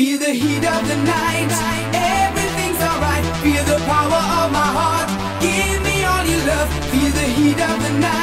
Feel the heat of the night. Everything's alright. Feel the power of my heart. Give me all your love. Feel the heat of the night.